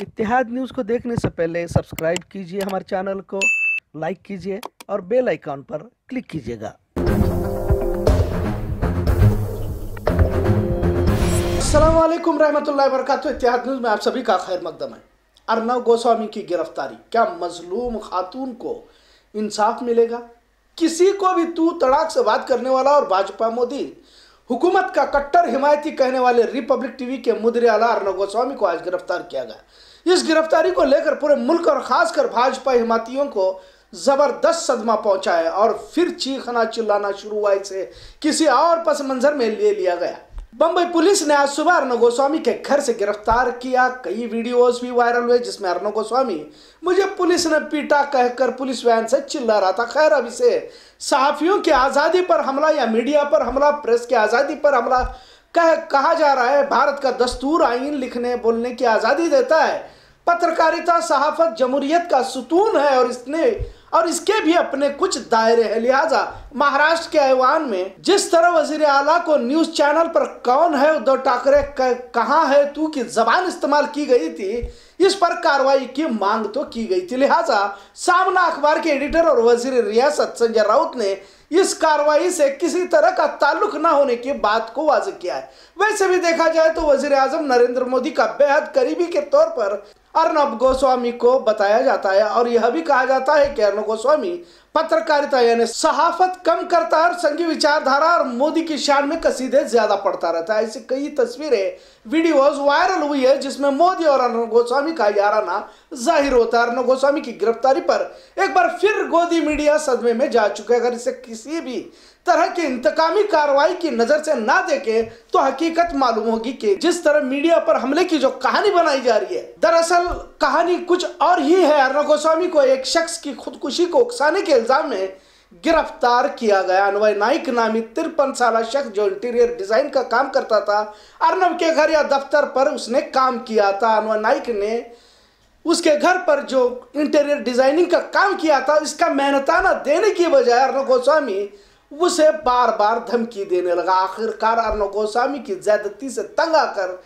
इतिहाद news को देखने से पहले सब्सक्राइब कीजिए हमारे चैनल को, लाइक कीजिए और बेल आइकॉन पर क्लिक कीजिएगा। असलम रहमतुल्लाहि वबरकातुहू। इतिहाद न्यूज़ में आप सभी का खैर मकदम है। अर्नब गोस्वामी की गिरफ्तारी, क्या मजलूम खातून को इंसाफ मिलेगा? किसी को भी तू तड़ाक से बात करने वाला और भाजपा मोदी हुकूमत का कट्टर हिमायती कहने वाले रिपब्लिक टीवी के मुद्रे आला अर्नब गोस्वामी को आज गिरफ़्तार किया गया। इस गिरफ्तारी को लेकर पूरे मुल्क और खासकर भाजपा हिमातियों को ज़बरदस्त सदमा पहुँचा है और फिर चीखना चिल्लाना शुरू हुआ इसे। किसी और पस मंजर में ले लिया गया। बम्बई पुलिस ने आज सुबह अर्नब गोस्वामी के घर से गिरफ़्तार किया। कई वीडियोस भी वायरल हुए, जिसमें अर्नब गोस्वामी, मुझे पुलिस ने पीटा कहकर पुलिस वैन से चिल्ला रहा था। खैर, अब इसे सहाफियों की आज़ादी पर हमला या मीडिया पर हमला, प्रेस की आज़ादी पर हमला कह, कहा जा रहा है। भारत का दस्तूर आइन लिखने, बोलने की आज़ादी देता है। पत्रकारिता, सहाफत, जमहूरियत का सुतून है और इसने और इसके भी अपने कुछ दायरे हैं लिहाजा महाराष्ट्र के ऐवान में, जिस तरह वज़ीर आला को न्यूज़ चैनल पर कौन है उद्धव ठाकरे कहाँ है, तू की जबान इस्तेमाल की गई थी, इस पर कार्रवाई की मांग तो की गई थी। लिहाजा सामना अखबार के एडिटर और वज़ीर रियासत संजय राउत ने इस कार्रवाई से किसी तरह का ताल्लुक न होने की बात को वाज किया है। वैसे भी देखा जाए तो वज़ीर आज़म नरेंद्र मोदी का बेहद करीबी के तौर पर अर्नब गोस्वामी को बताया जाता है और यह भी कहा जाता है कि अर्नब गोस्वामी पत्रकारिता यानी सहाफत कम करता है और संघी विचारधारा और मोदी की शान में कसीदे ज़्यादा पड़ता रहता है। ऐसी कई तस्वीरें, वीडियोस वायरल हुई है, जिसमें मोदी और अर्नब गोस्वामी का याराना ज़ाहिर होता है। अर्नब गोस्वामी की गिरफ्तारी पर एक बार फिर गोदी मीडिया सदमे में जा चुके अगर इसे किसी भी तरह की इंतकामी कार्रवाई की नज़र से ना देखे तो हकीकत मालूम होगी कि जिस तरह मीडिया पर हमले की जो कहानी बनाई जा रही है, दरअसल कहानी कुछ और ही है। अर्नब गोस्वामी को एक शख्स की खुदकुशी को उकसाने के इल्ज़ाम में गिरफ़्तार किया गया। अनवय नाइक नामी तिरपन साल शख्स जो इंटीरियर डिज़ाइन का काम करता था, अर्नब के घर या दफ्तर पर उसने काम किया था। अनवय नाइक ने उसके घर पर जो इंटीरियर डिज़ाइनिंग का काम किया था, इसका मेहनताना देने की बजाय अर्नब गोस्वामी उसे बार बार धमकी देने लगा। आखिरकार अर्नब गोस्वामी की ज्यादती से तंग आकर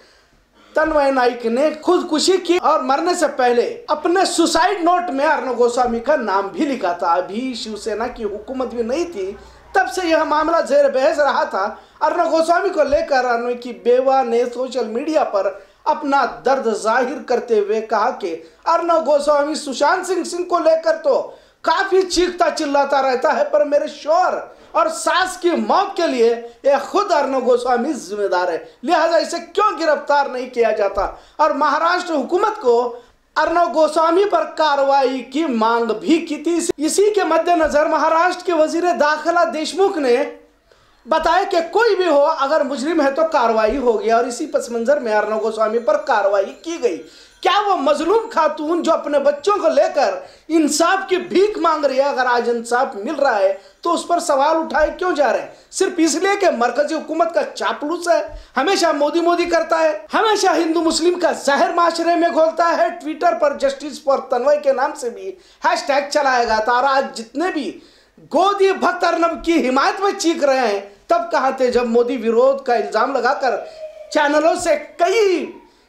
तन्मय नाइक ने खुदकुशी की और मरने से पहले अपने सुसाइड नोट में अर्नब गोस्वामी का नाम भी लिखा था। अभी शिवसेना की हुकूमत भी नहीं थी, तब से यह मामला जेर बहस रहा था। अर्नब गोस्वामी को लेकर अर्नब की बेवा ने सोशल मीडिया पर अपना दर्द ज़ाहिर करते हुए कहा कि अर्नब गोस्वामी सुशांत सिंह सिंह को लेकर तो काफ़ी चीखता चिल्लाता रहता है, पर मेरे शोर और सास की मौत के लिए यह खुद अर्नब गोस्वामी जिम्मेदार है। लिहाजा इसे क्यों गिरफ़्तार नहीं किया जाता? और महाराष्ट्र हुकूमत को अर्नब गोस्वामी पर कार्रवाई की मांग भी की थी। इसी के मद्देनजर महाराष्ट्र के वज़ीर दाखिला देशमुख ने बताया कि कोई भी हो, अगर मुजरिम है तो कार्रवाई होगी और इसी पस मंजर में अर्नब गोस्वामी पर कार्रवाई की गई। क्या वो मजलूम खातून जो अपने बच्चों को लेकर इंसाफ की भीख मांग रही है, अगर आज इंसाफ मिल रहा है तो उस पर सवाल उठाए क्यों जा रहे हैं? सिर्फ़ इसलिए कि मरकजी हुकूमत का चापलूस है, हमेशा मोदी मोदी करता है, हमेशा हिंदू मुस्लिम का जहर माशरे में घोलता है, ट्विटर पर जस्टिस फॉर तनवय के नाम से भी हैशटैग चलाया गया था, और आज जितने भी गोदी भक्त अर्नब की हिमायत में चीख रहे हैं, तब कहा थे जब मोदी विरोध का इल्ज़ाम लगाकर चैनलों से कई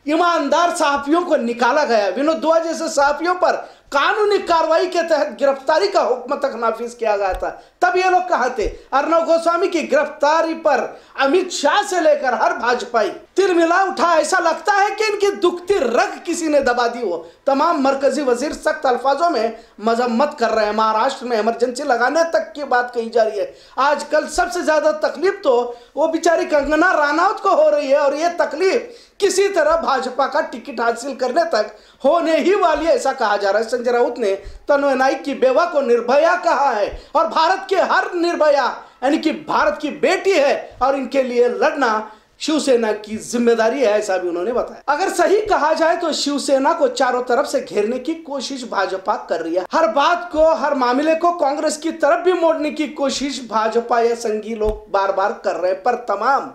ईमानदार सहाफियों को निकाला गया। विनोद दुआ जैसे सहाफियों पर कानूनी कार्रवाई के तहत गिरफ्तारी का हुक्म तक नाफिज किया गया था तब ये लोग कहा थे? अर्नब गोस्वामी की गिरफ्तारी पर अमित शाह से लेकर हर भाजपाई तिर मिला उठा। ऐसा लगता है कि इनकी दुखती रग किसी ने दबा दी हो। तमाम मरकजी वज़ीर सख्त अल्फाजों में मजम्मत कर रहे हैं। महाराष्ट्र में इमरजेंसी लगाने तक की बात कही जा रही है। आजकल सबसे ज़्यादा तकलीफ़ तो वो बेचारी कंगना रानावत को हो रही है और ये तकलीफ़ किसी तरह भाजपा का टिकट हासिल करने तक होने ही वाली ऐसा कहा जा रहा है। संजय राउत ने तन्मय नाइक की बेवा को निर्भया कहा है और भारत के हर निर्भया, यानी कि भारत की बेटी है और इनके लिए लड़ना शिवसेना की ज़िम्मेदारी है, ऐसा भी उन्होंने बताया। अगर सही कहा जाए तो शिवसेना को चारों तरफ़ से घेरने की कोशिश भाजपा कर रही है। हर बात को, हर मामले को कांग्रेस की तरफ़ भी मोड़ने की कोशिश भाजपा या संघी लोग बार बार कर रहे हैं, पर तमाम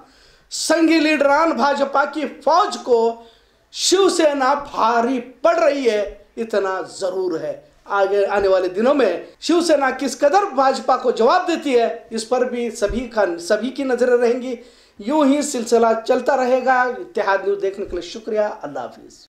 संघी लीडरान भाजपा की फौज को शिवसेना भारी पड़ रही है। इतना ज़रूर है। आगे, आने वाले दिनों में शिवसेना किस कदर भाजपा को जवाब देती है, इस पर भी सभी का, सभी की नज़रें रहेंगी। यूँ ही सिलसिला चलता रहेगा। इतिहाद न्यूज़ देखने के लिए शुक्रिया। अल्लाह हाफिज।